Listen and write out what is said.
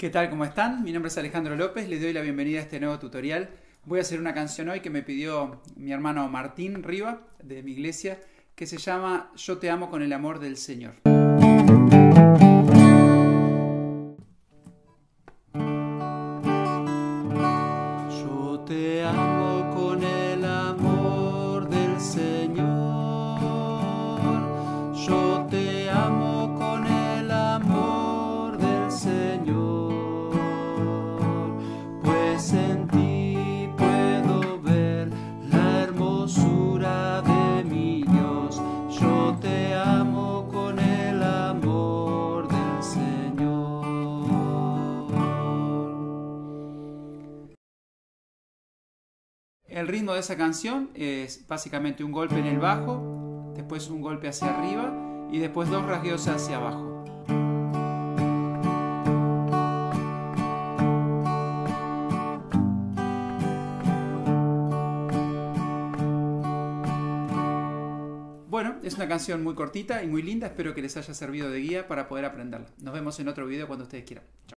¿Qué tal? ¿Cómo están? Mi nombre es Alejandro López, les doy la bienvenida a este nuevo tutorial. Voy a hacer una canción hoy que me pidió mi hermano Martín Riva de mi iglesia, que se llama Yo te amo con el amor del Señor. El ritmo de esa canción es básicamente un golpe en el bajo, después un golpe hacia arriba y después dos rasgueos hacia abajo. Bueno, es una canción muy cortita y muy linda, espero que les haya servido de guía para poder aprenderla. Nos vemos en otro video cuando ustedes quieran. Chao.